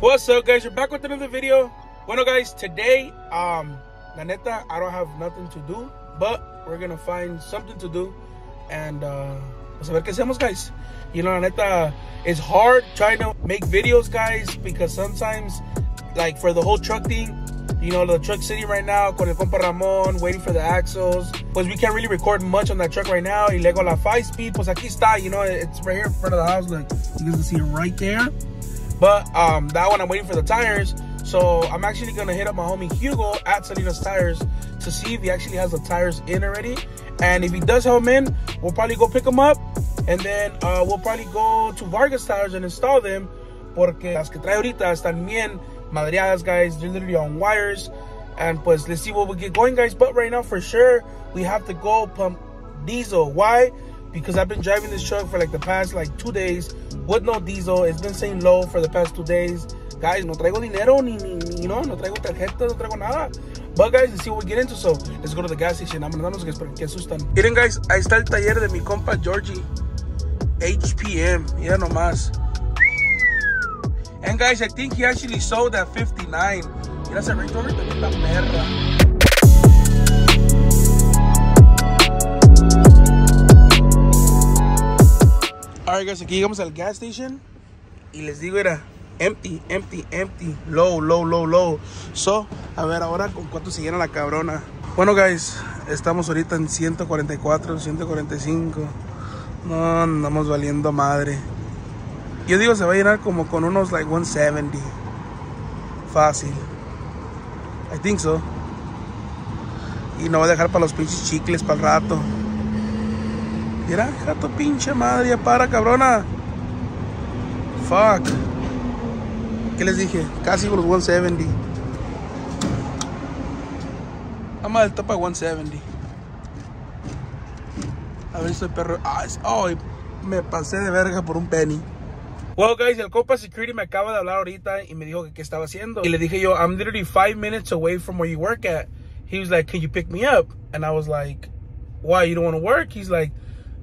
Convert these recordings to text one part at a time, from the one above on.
What's up, guys? We're back with another video. Bueno, guys, today, um, la neta, I don't have nothing to do, but we're gonna find something to do, and uh, pues a ver qué hacemos, guys. You know, la neta, it's hard trying to make videos, guys, because sometimes, like for the whole truck thing, you know, the truck sitting right now con el compa Ramon, waiting for the axles. Pues we can't really record much on that truck right now. Y luego la 5-speed, pues aquí está, you know, it's right here in front of the house. Look, you guys can see it right there. But um, that one, I'm waiting for the tires. So I'm actually gonna hit up my homie Hugo at Salinas Tires to see if he actually has the tires in already. And if he does have them in, we'll probably go pick them up. And then uh, we'll probably go to Vargas Tires and install them. Porque las que trae ahorita están bien madreadas, guys. They're literally on wires. And pues let's see what we get going, guys. But right now, for sure, we have to go pump diesel. Why? Because I've been driving this truck for like the past like two days with no diesel. It's been saying low for the past two days. Guys, no traigo dinero, ni, ni, ni you know, no traigo tarjeta, no traigo nada. But guys, let's see what we get into. So, let's go to the gas station. I'm gonna que. Miren guys, ahí está el taller de mi compa Georgie. HPM, ya nomás. And guys, I think he actually sold at 59. Mira ese Range Rover, la perra. Alright guys, aquí llegamos al gas station y les digo era empty, empty, empty, low, low, low, low. So, a ver ahora con cuánto se llena la cabrona. Bueno guys, estamos ahorita en 144, 145. No, andamos valiendo madre. Yo digo se va a llenar como con unos like 170. Fácil. I think so. Y no voy a dejar para los pinches chicles para el rato. Mira, pinche madre, ya para, cabrona. Fuck. ¿Qué les dije? Casi los 170. Vamos al topa 170. A ver si estoy perro. Ay, oh, me pasé de verga por un penny. Well, guys, el Copa Security me acaba de hablar ahorita y me dijo que qué estaba haciendo. Y le dije yo, I'm literally five minutes away from where you work at. He was like, can you pick me up? And I was like, why, you don't want to work? He's like,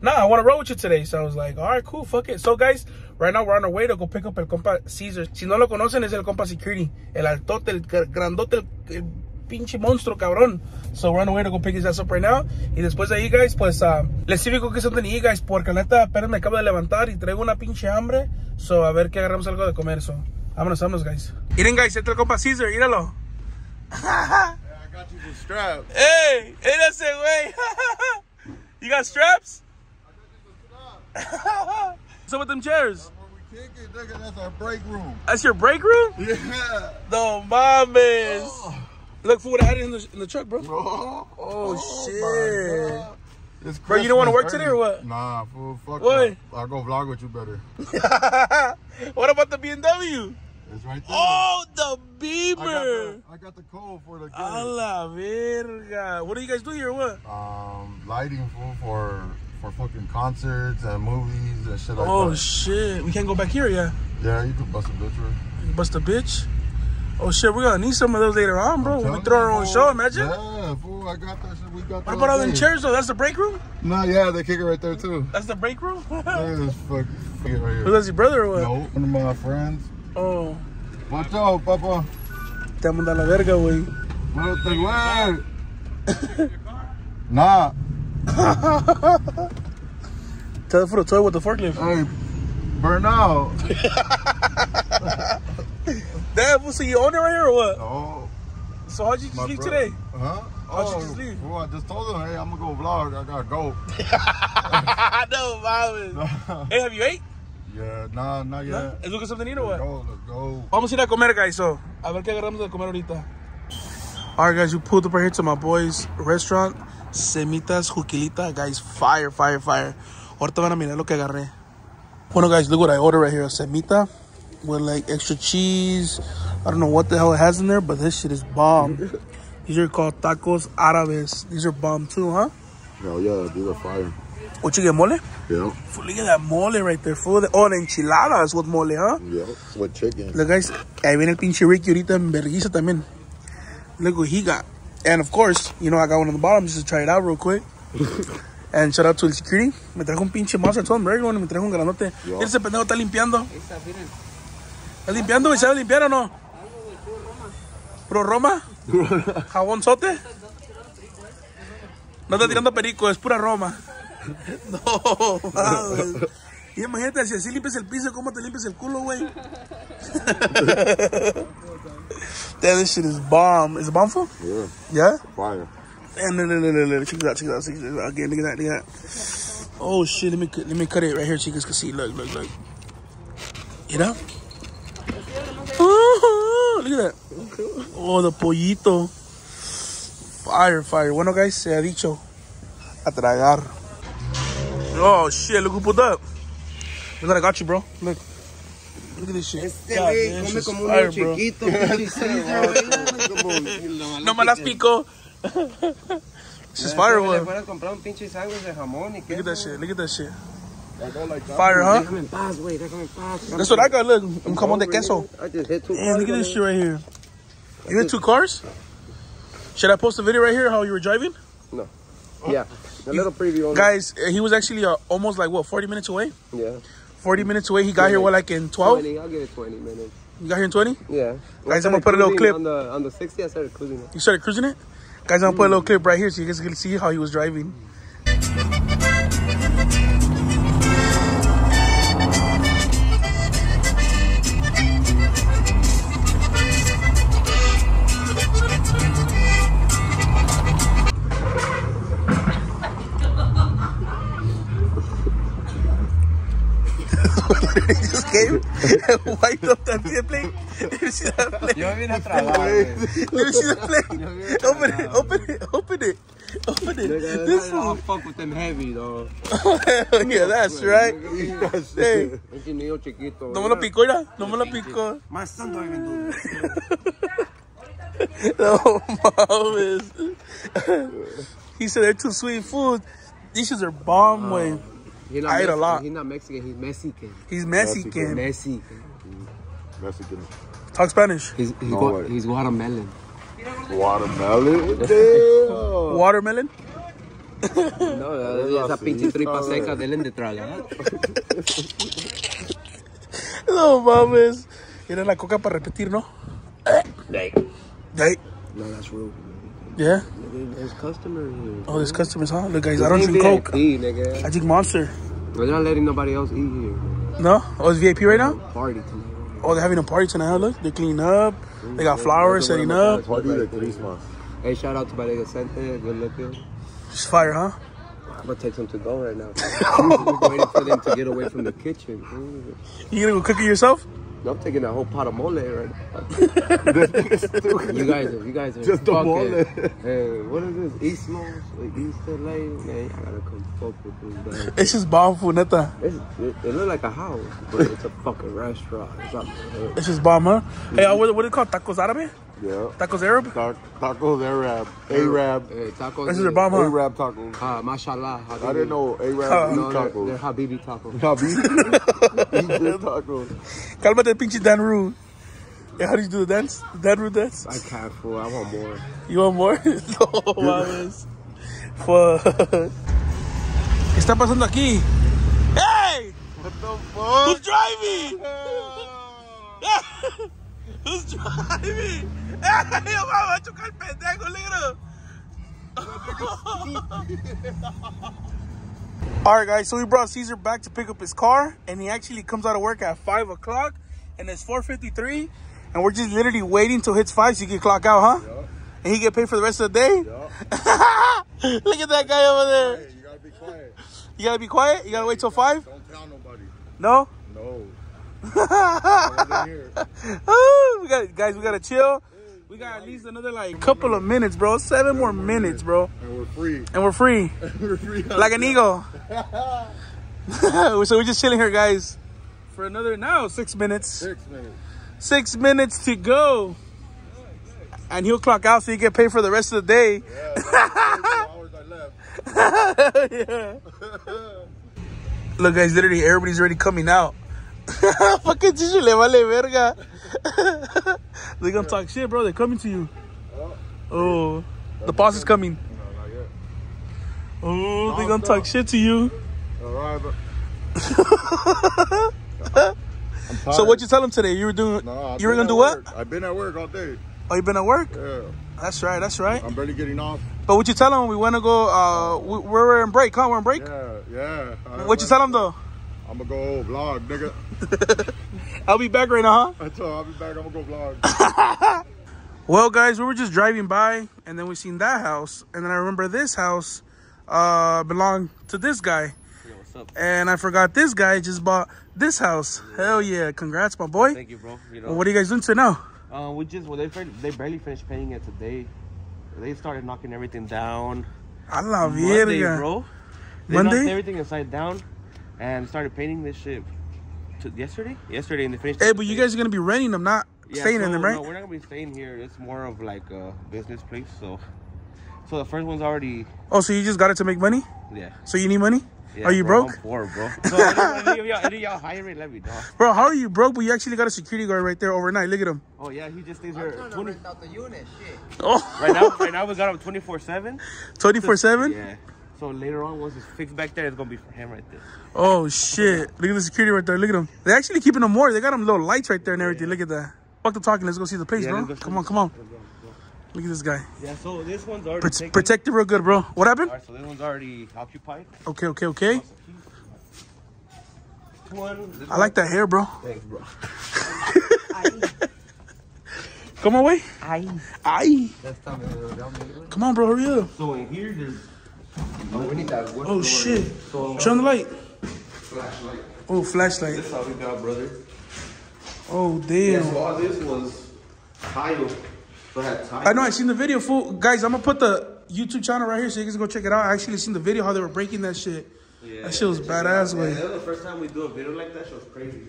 nah, I want to roll with you today. So I was like, all right, cool, fuck it. So guys, right now we're on our way to go pick up el compa Caesar. Si no lo conocen, es el compa Security. El altote, el grandote, el, el pinche monstruo, cabrón. So we're on our way to go pick his ass up right now. Y después de ahí, guys, pues, uh, les digo que son de ahí, guys, porque la neta apenas me acabo de levantar y traigo una pinche hambre. So a ver que agarramos algo de comer, so. Vámonos, vámonos, guys. Miren, guys, entra el compa Caesar, míralo. yeah, I got you some straps. Hey, güey. you got straps? Up with them chairs? Nigga, that's our break room. That's your break room? Yeah. No mames. Oh. Look for what I had in the, in the truck, bro. Oh, oh shit. It's bro, you don't want to work today or what? Nah, fool. Fuck what? I'll go vlog with you better. what about the BMW? It's right there. Oh, the Beamer. I got the, I got the code for the. A la verga. What do you guys do here? What? Um, lighting fool for for fucking concerts and movies and shit like oh, that. Oh shit. We can't go back here, yeah. Yeah, you can bust a bitch, right? Bust a bitch. Oh shit, we're gonna need some of those later on, bro. We throw our own show, imagine. Yeah, fool, I got that shit. We got. What about all them chairs though? That's the break room. Nah, yeah, they kick it right there too. That's the break room. yeah, fuck, fuck it right here. Was that your brother or what? No, one of my friends. Oh. What's up, papa? Te manda la verga, güey. Te güey. Nah. Tell the foot toy with the forklift. Hey, burn out. Damn, so you own it right here or what? Oh. So how'd you just leave today? Huh? How'd oh, you just oh, leave? Well, I just told him, hey, I'm gonna go vlog. I gotta go. no, mames. hey, have you ate? Yeah, nah, not yet. ¿No? ¿Es lo que something eat or what? Go, let's go. Vamos a ir a comer, guys. So, a ver qué agarramos de comer ahorita. All right, guys, we pulled up right here to my boys' restaurant, Semitas Juquilita. Guys, fire, fire, fire. Ahorita van a mirar lo que agarré. Bueno, guys, look what I ordered right here. A semita with like extra cheese. I don't know what the hell it has in there, but this shit is bomb. These are called tacos árabes. These are bomb too, huh? Hell yeah, these are fire. What you get, mole? Yeah. Look at that mole right there. Full of oh, the enchiladas with mole, huh? Yeah, with chicken. Look, guys, ahí viene el pinche Ricky ahorita en vergüenza también. Look what he got. And of course, you know, I got one on the bottom just to try it out real quick. And shout out to el security. Me trajo un pinche monster. I told him, me trajo un granote. Yep. Ese pendejo está limpiando. ¿Estás limpiando, güey? ¿Sabes limpiar o no? ¿Pro Roma? ¿Jabón sote? No está tirando perico, es pura Roma. No, mames. Y imagínate, si así limpias el piso, ¿cómo te limpias el culo, güey? Damn, this shit is bomb. Is it bomb food? Yeah, Yeah? fire. And look, look, look, look, look, check it out, check it out, check it out. Again, look at that, look at that. Oh shit, let me cut- let me cut it right here so you guys can see. Look, look, look. You know? Oh, look at that. Oh, the pollito. Fire, fire. Bueno, guys, se ha dicho. A tragar. Oh shit, look who pulled up. Look what I got you, bro. Look. Look at this shit. Este God, güey man, come como is un fire, bro. chiquito. No me las pico. This is fire, Le one. fuera a comprar un pinche sándwich de jamón y Look at that shit. Look at that shit. I don't like that. Fire, huh? Déjame en paz, güey, déjame en paz. That's what I got. Look, un jamón de queso. I just hit two Damn, look at this shit right here. You in two cars? Should I post a video right here how you were driving? it. Yeah, a little preview on Guys, uh, he was actually uh, almost like what 40 minutes away. Yeah. 40 minutes away. He got here what like in 12. 20, I'll give it 20 minutes. You got here in 20. Yeah. Guys, I'm gonna put a little clip. On the, on the 60, I started cruising it. You started cruising it. Guys, I'm gonna put a little clip right here so you guys can see how he was driving. he wiped up that plate. Did you see that plate? Yo vine a trabajar. Let me see the plate. Open it, open it, open it, open it. This oh, I'll fuck with them heavy, though. yeah, that's right. Hey, Pinche niño chiquito. no me lo picó, mira. No me lo picó. My son driving, dude. No mames. He said they're too sweet food. These shits are bomb, way. He's not I ate a lot. He's not Mexican, he's Mexican. He's Mexican. Mexican. Mexican. Talk Spanish. He's, he's, No gua- way. he's watermelon. Watermelon? Damn. Watermelon. No, esa pinche tripa sabe. seca deben de tragar. ¿eh? No mames. Era la coca para repetir, ¿no? Hey. No, that's rude. Yeah. Nigga, There's customers here. Oh, there's customers, huh? Look, guys, I don't drink Coke. Nigga. I drink Monster. We're not letting nobody else eat here. No? Oh, it's VIP right now? Party tonight. Oh, they're having a party tonight, huh? Look, they're cleaning up. They got flowers setting up. Party de Christmas. Hey, shout out to my nigga Sente, good looking. It's fire, huh? I'm gonna take some to go right now. We're waiting for them to get away from the kitchen. You gonna go cook it yourself? I'm taking a whole pot of mole right now. you guys, are, you guys are Just the mole. Hey, what is this? East Los, like East LA. Man, I gotta come fuck with this guy. It's just bomb food, neta. It's, it, it look like a house, but it's a fucking restaurant. It's not, It's just bomb, huh? Hey, uh, what, what do you call? Tacos Árabe? Yeah. Tacos Arab? Ta- tacos Arab. Arab. Hey, tacos. This is a bomb, huh? Arab tacos. Ah, mashallah. Habibi. I didn't know Arab Uh, No, eat they're, tacos. they're Habibi tacos. Habibi. Eat good tacos. Cálmate, pinche Dan Rue. Hey, how do you do the dance? The Dan Rue dance? I can't fool. I want more. You want more? no, mames. Fuck. ¿Qué está pasando aquí? Hey! What the fuck? Who's fuck? driving? Who's driving? Hey, yo, a chocar el pendejo, negro. All right, guys. So we brought Caesar back to pick up his car, and he actually comes out of work at five o'clock, and it's four fifty-three, and we're just literally waiting till hits five so he can clock out, huh? Yeah. And he get paid for the rest of the day. Yeah. Look at that guy over there. Hey, you gotta be quiet. You gotta be quiet. You gotta wait till five. Don't tell nobody. No. No. I wasn't here. Ooh, we got guys. We gotta chill. We got at least another like couple of minutes, bro. Seven more minutes, bro, And we're free. and we're free we're free. like an eagle. so we're just chilling here, guys, for another now six minutes. Six minutes. Six minutes to go, and he'll clock out so he get paid for the rest of the day. Yeah. Two hours I left. yeah. Look, guys, literally everybody's already coming out. Fucking Chicho le vale verga. they gonna talk shit, bro. They're coming to you. Oh, the boss is coming. No, not yet. Oh, they No, gonna talk shit to you. All right, So what you tell them today? You were doing. No, you were gonna do at what? I've been at work all day. Oh, you been at work? Yeah, That's right. That's right. I'm barely getting off. But what you tell them? We want to go. Uh, we, we're in break, huh? We're in break. Yeah, yeah. What you tell them though? I'm gonna go vlog, nigga. I'll be back right now, huh? I told I'll be back. I'm gonna go vlog. Well, guys, we were just driving by, and then we seen that house, and then I remember this house uh, belonged to this guy, what's up? and I forgot this guy just bought this house. Hell yeah! Congrats, my boy. Thank you, bro. You know, Well, what are you guys doing to now? uh, we just well, they they barely finished painting it today. They started knocking everything down. A la Monday, verga. bro. They Monday? knocked everything inside down and started painting this shit. To yesterday, yesterday, and they finished. Hey, but you guys are gonna be renting them, not Yeah, staying in them, right? No, we're not gonna be staying here. It's more of like a business place. So, so the first one's already Oh, so you just got it to make money? yeah. So you need money? yeah are you bro, broke, I'm poor, bro. So any, any of y'all, any of hire me, let me know. bro? How are you broke? But you actually got a security guard right there overnight. Look at him. Oh yeah, he just stays here. 20, out the unit, shit. Oh, right now, right now we got him 24 seven. 24 seven. Yeah. So later on, once it's fixed back there, it's gonna be for him right there. Oh shit! Look at the security right there. Look at them. They're actually keeping them more. They got them little lights right there and everything. Look at that. Fuck the talking. Let's go see the place, Yeah, bro. let's go see Come on, come on. Look at this guy. Yeah. So this one's already Pro- taken. protect real good, bro. What happened? All right, so this one's already occupied. Okay, okay, okay. One. This I like that hair, bro. Thanks, bro. Come on, way. I. Aye. That's time to down the Come on, bro. Hurry up. So in here, there's Oh, we need that wood. Oh shit. so Turn the light. flashlight. Oh, flashlight. This is how we got, brother. Oh Yeah. damn. So all this was tile. So I know. I seen the video. Fool, guys. I'm gonna put the YouTube channel right here so you guys can go check it out. I actually seen the video how they were breaking that shit. Yeah, That shit was badass, Yeah, way. that was the first time we do a video like that. Shit was crazy.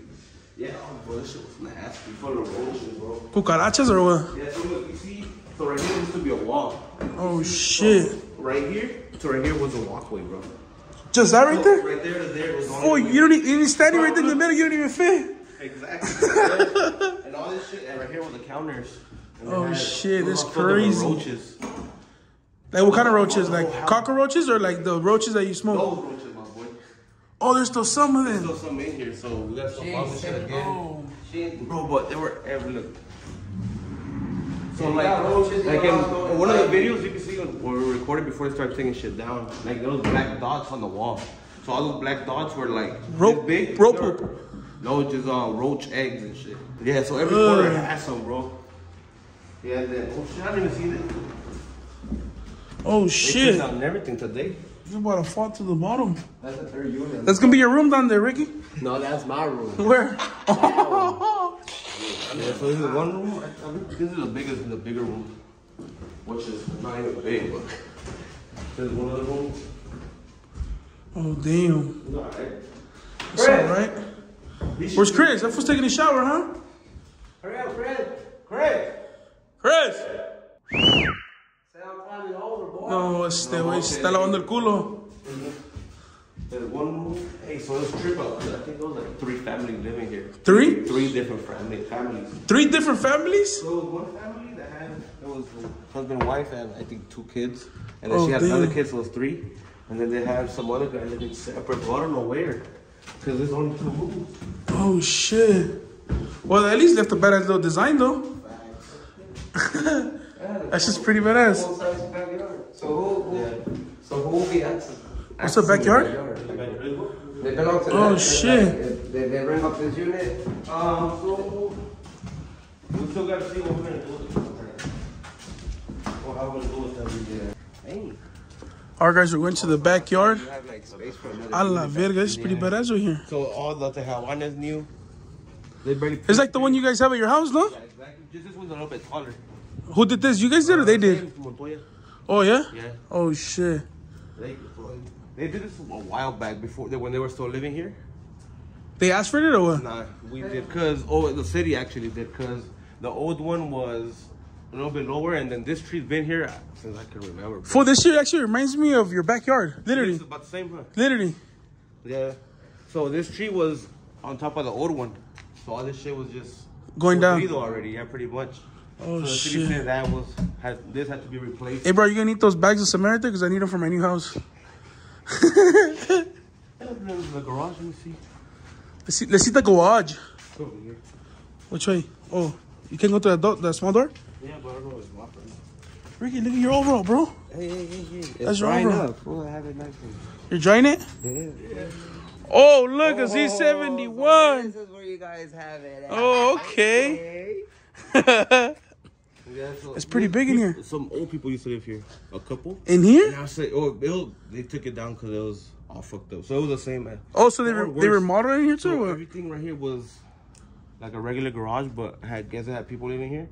Yeah, oh, bro, this shit was nasty. Full of roaches, bro. Cucarachas or what? Yeah, so look, you see, so right here used to be a wall. Oh shit. Right here to right here was a walkway, bro. Just that right there? Right there to there was all Oh, you don't even, you standing right there in the middle. You don't even fit. Exactly. and all this shit, and right here was the counters. And Oh, shit, those that's all filled up with crazy. Roaches. Like what kind of roaches? Like cockroaches or like the roaches that you smoke? Those roaches, my boy. Oh, there's still some of them. There's still some in here, so we got some bomb shit again. Oh. Bro, but they were every look. So you like, roaches, like in, got those in one of the videos you can when we were recording before they started taking shit down, like there was black dots on the wall. So all those black dots were like Ro- this big. ro They. No, just uh, roach eggs and shit. Yeah, so every corner Ugh. has some, bro. Yeah, then oh shit, I didn't even see this. Oh They shit. down everything today. You about to fall to the bottom. That's the third unit. That's gonna be your room down there, Ricky. No, that's my room. Where? Yeah, so this is one room. I, think this is the biggest, in the bigger room, which is not even big, but there's one other room. Oh damn. It's alright. It's alright. Where's Chris? That fool's taking a shower, huh? Hurry up, Fred. Craig. Chris. Say I'm climbing over, boy. No, este güey se está lavando el culo. Mm-hmm. There's one room. Hey, so let's trip out. 'cause I think there was like three families living here. Three? Three different family families. Three different families? So one family that had it was a husband, wife, and I think two kids, and then Oh, she had another kid, so it was three. And then they had some other guy living separate, but I don't know where, because there's only two rooms. Oh shit. Well, at least left a badass little design though. That's just pretty badass. Full size backyard. So who, who so who will be access? What's the backyard? They belong to Oh, that- shit. They, they rent up this unit. Um, so we still got to see what we're gonna do with the contract. Or how we're gonna do with them. Hey, Our guys are going to the backyard. You have like space for another. A la verga, it's pretty badass right here. so all the Tejawanas new. They barely. It's like the one you guys have at your house, no? Yeah, exactly. Just this one's a little bit taller. Who did this? You guys did or they did? Oh yeah? Yeah. Oh shit. They, they did this a while back before they, when they were still living here. They asked for it or what? Nah, we did cause oh the city actually did cause the old one was a little bit lower and then this tree's been here since I can remember. For this year actually reminds me of your backyard. It's Literally. about the same, huh? Literally. Yeah. So this tree was on top of the old one. So all this shit was just Going down. already, yeah, pretty much. Oh so the city shit. said that was had this had to be replaced. Hey bro, you gonna need those bags of Samaritan? Because I need them for my new house. the garage, let me see. Let's see, let's see the garage. Which way? Oh, you can go to the, door, the small door? Yeah, but I don't know what's locked. Ricky, look at your overall, bro. Hey, hey, hey, hey. It's That's your drying overall. up. We'll have it nice and You're drying it? yeah. Oh, look, a Oh, so Z71. This is where you guys have it. at. Oh, okay. Yeah, so It's pretty big in here. Some old people used to live here. A couple. In And here? I say, oh, it they took it down because it was all fucked up. So it was the same, man. Oh, so they Or were, they were worse. modeled in here too? So everything right here was like a regular garage, but had guess it had people living here.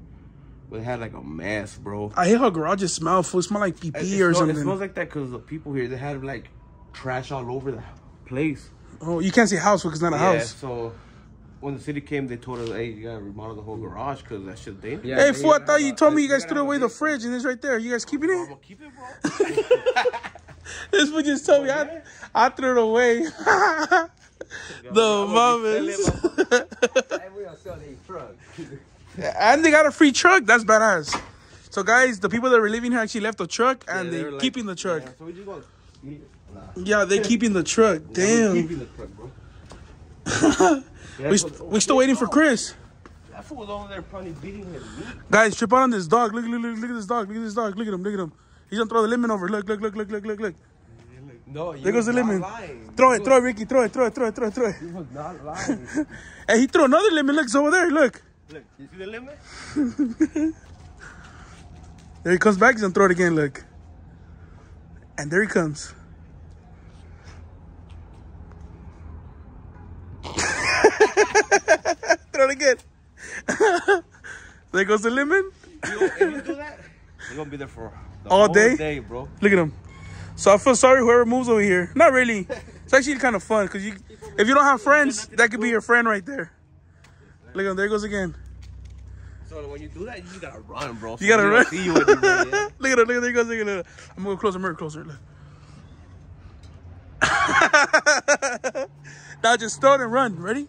But it had like a mess, bro. I hate how garages smell. Food smell like pee pee it or smell- something. It smells like that because the people here they had like trash all over the place. oh, you can't say house because it's not a Yeah, house. so when the city came, they told us, "Hey, you gotta remodel the whole garage because that shit's dangerous." Yeah, Hey, they fool, I gotta thought have you a- told me you guys threw away the big- fridge and it's right there. You guys keeping I'm it? gonna keep it, bro. This fool just told me I, I threw it away. the mamas. Hey, we gonna sell these trucks. and they got a free truck. That's badass. So, guys, the people that were living here actually left the truck and Yeah, they were like- keeping the truck. Yeah, so we just gonna. Nah. Yeah, they keeping the truck. Damn. keeping the truck, We, st- we still waiting for Chris. That fool was over there probably beating his meat. Guys, trip out on this dog. Look, look, look, look at this dog. Look at this dog. Look at him. Look at him. He's gonna throw the lemon over. Look, look, look, look, look, look, look. No, you There goes the lemon. lying. Throw it, throw it, Ricky. Throw it, throw it, throw it, throw it, throw it. You was not lying. Hey, he threw another lemon. Look, it's over there. Look. Look, you see the lemon? There he comes back. He's gonna throw it again. Look. And there he comes. throw it again. there goes the lemon. You if you do that, you're gonna be there for the All whole day? day, bro. Look at him. So I feel sorry whoever moves over here. Not really. It's actually kind of fun because you, if you don't have friends, that could be your friend right there. Look at him. There he goes again. So when you do that, you just gotta run, bro. So You gotta we run. See you when you run, yeah? look at him. Look at him. There he goes. Look at him. I'm gonna go closer. I'm gonna go closer. Look. now just throw it and run. Ready?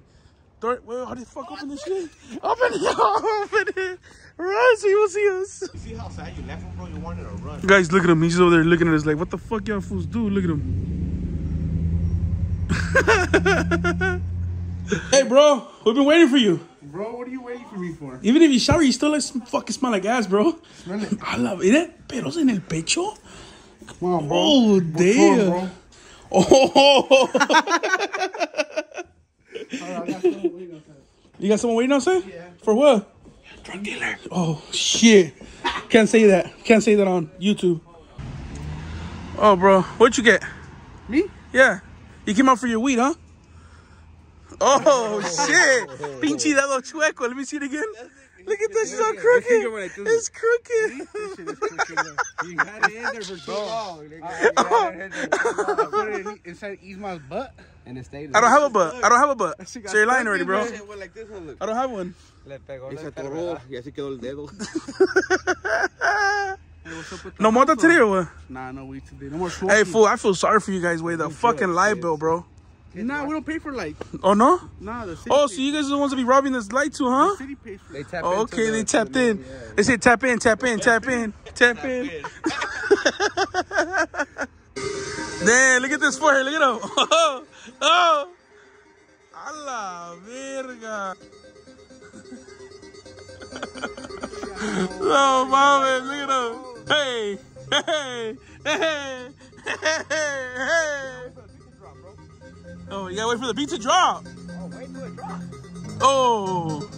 Throw it. Well, how the fuck open this shit? Open it. Open it. Run so you will see us. You see how sad you left him, bro? You wanted to run. Guys, look at him. He's over there looking at us like, what the fuck y'all fools do? Look at him. hey, bro. We've been waiting for you. Bro, what are you waiting for me for? Even if you shower, you still like fucking smell like ass, bro. Smell it. I love it. Pelos en el pecho. Come on, bro. Oh, Botón, damn. bro. Oh. Alright, got some waiting outside. you got someone waiting outside? Yeah. For what? Drug dealer. Oh, shit. Can't say that. Can't say that on YouTube. Oh, bro. What'd you get? Me? Yeah. You came out for your weed, huh? Oh, shit. Pinche dedo chueco. Let me see it again. Look at this. It's all crooked. It's crooked. You had oh. it in there for too long. Oh. I put it inside Isma's butt. And it stayed. I don't have a butt. I don't have a butt. So you're lying already, bro. It went like this, huh, look. I don't have one. Le pegó Y se atoró y así quedó el dedo. No mota today or what? Nah, no weed today. No more. Hey, fool, I feel sorry for you guys with the fucking light bill, bro. Nah, we don't pay for light. Oh, no? Nah, the city. Oh, so you guys are the ones to be robbing this light too, huh? The city pays for They tap Oh, okay, they to tapped the- in. yeah. They say tap in, tap in, tap in, tap in. Damn, look at this forehead, look at him. Oh, oh. A la verga. no oh, mames, look at him. Hey, hey, hey, hey, you gotta wait for the beat to drop. Oh. wait till it drops. Oh.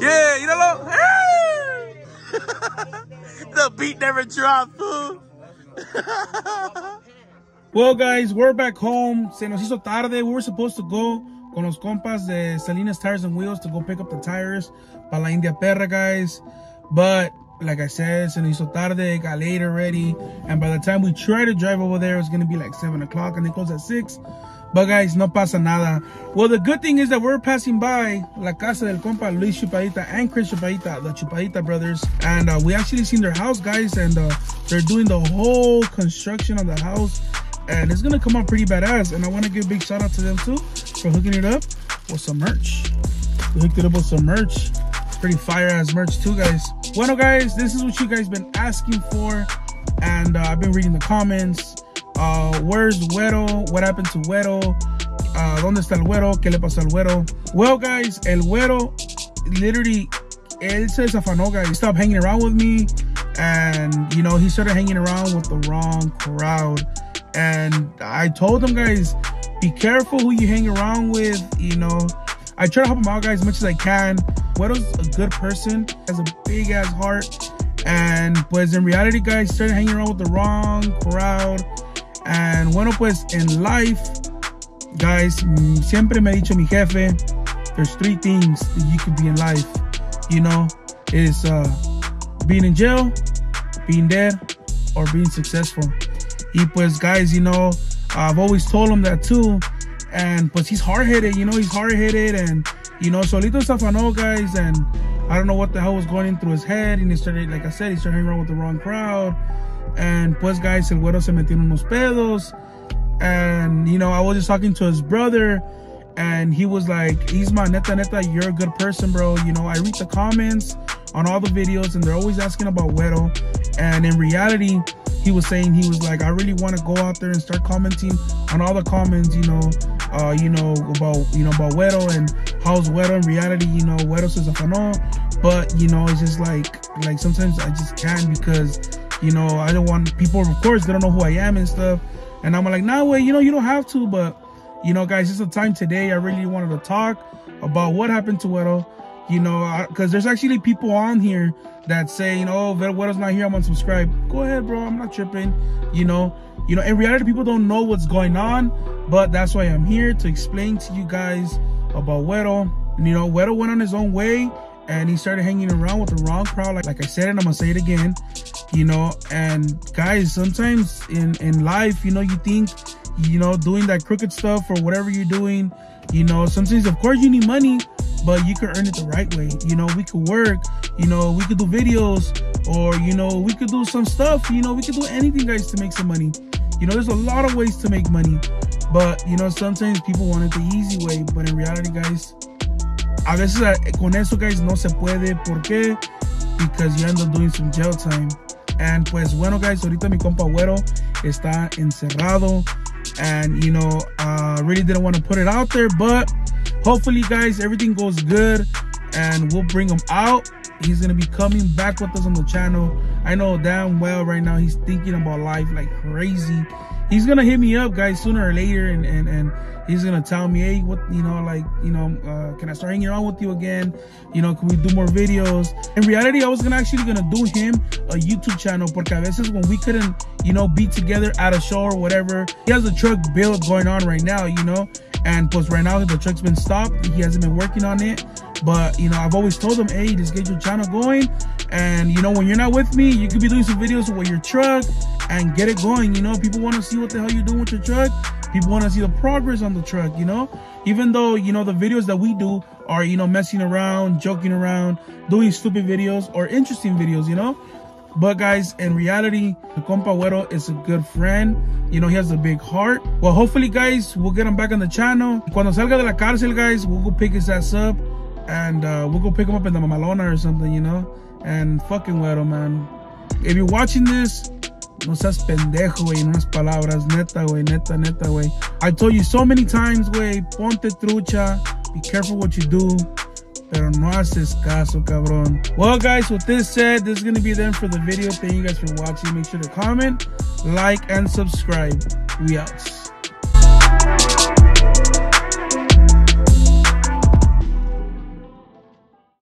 Yeah, you know what? Hey! the beat never dropped, fool. well, guys, we're back home. Se nos hizo tarde. We were supposed to go con los compas de Salinas Tires and Wheels to go pick up the tires para la India Perra, guys. But like I said, nos hizo tarde. It got late already. And by the time we try to drive over there, it's going to be like 7 o'clock and they close at 6. But guys, no pasa nada. Well, the good thing is that we're passing by La Casa del Compa Luis Chupadita and Chris Chupadita, the Chupadita brothers. And uh, we actually seen their house, guys. And uh, they're doing the whole construction on the house. And it's going to come out pretty badass. And I want to give a big shout out to them too for hooking it up with some merch. We hooked it up with some merch. Pretty fire ass merch too, guys. Bueno, guys, this is what you guys been asking for. And uh, I've been reading the comments. Uh, where's Güero? What happened to Güero? uh, ¿dónde está el güero? ¿Qué le pasó al güero? Well, guys, el güero literally, él se desafanó, guys. He stopped hanging around with me. And, you know, he started hanging around with the wrong crowd. And I told him, guys, be careful who you hang around with. You know, I try to help him out, guys, as much as I can. Güero's a good person, has a big ass heart. And, pues, in reality, guys, started hanging around with the wrong crowd. And, bueno, pues, in life, guys, siempre me ha dicho mi jefe, there's three things that you can be in life. You know, is uh, being in jail, being dead, or being successful. Y pues, guys, you know, I've always told him that too. And pues he's hard headed, you know, he's hard headed, and you know, solito zafanó, guys, and I don't know what the hell was going in through his head. And he started, like I said, he started hanging around with the wrong crowd. And pues, guys, el güero se metió en unos pedos. And, you know, I was just talking to his brother and he was like, he's my neta neta, you're a good person, bro. You know, I read the comments on all the videos and they're always asking about Güero. And in reality, he was saying he was like, I really want to go out there and start commenting on all the comments, you know, uh, you know, about you know about Güero and how's Güero in reality, you know, Güero says a no. But you know, it's just like like sometimes I just can't because you know, I don't want people of course they don't know who I am and stuff. And I'm like, nah, wait, you know, you don't have to, but you know, guys, it's a time today. I really wanted to talk about what happened to Güero. You know, because there's actually people on here that say, you know, oh, Güero's not here, I'm unsubscribed. Go ahead, bro. I'm not tripping. You know, you know, in reality, people don't know what's going on, but that's why I'm here to explain to you guys about. And, you know, Güero went on his own way and he started hanging around with the wrong crowd. Like, like I said, and I'm gonna say it again, you know, and guys, sometimes in, in life, you know, you think you know, doing that crooked stuff or whatever you're doing, you know, sometimes of course you need money, but you can earn it the right way. You know, we could work, you know, we could do videos or, you know, we could do some stuff, you know, we could do anything guys to make some money. You know, there's a lot of ways to make money, but you know, sometimes people want it the easy way, but in reality guys, a veces con eso guys no se puede. ¿Por qué? Because you end up doing some jail time. And pues bueno guys, ahorita mi compa Güero está encerrado and you know uh really didn't want to put it out there but hopefully guys everything goes good and we'll bring him out he's gonna be coming back with us on the channel i know damn well right now he's thinking about life like crazy he's gonna hit me up guys sooner or later and and and he's gonna tell me hey what you know like you know uh, can i start hanging around with you again? You know can we do more videos? In reality i was gonna actually gonna do him a youtube channel porque a veces when we couldn't you know be together at a show or whatever he has a truck build going on right now you know? And plus right now the truck's been stopped he hasn't been working on it. But you know i've always told him hey just get your channel going and you know when you're not with me you could be doing some videos with your truck and get it going you know? People want to see what the hell you're doing with your truck. People want to see the progress on the truck you know? Even though you know the videos that we do are you know messing around joking around doing stupid videos or interesting videos you know? But guys in reality the compa is a good friend. You know he has a big heart. Well hopefully guys we'll get him back on the channel. Cuando salga de la cárcel guys we'll go pick his ass up and uh, we'll go pick him up in the mamalona or something you know and fucking Güero man if you're watching this no seas pendejo, güey, en palabras, neta, güey, neta, neta, güey. I told you so many times, güey, ponte trucha, be careful what you do, pero no haces caso, cabrón. Well, guys, with this said, this is going to be the end for the video. Thank you guys for watching. Make sure to comment, like, and subscribe. We out.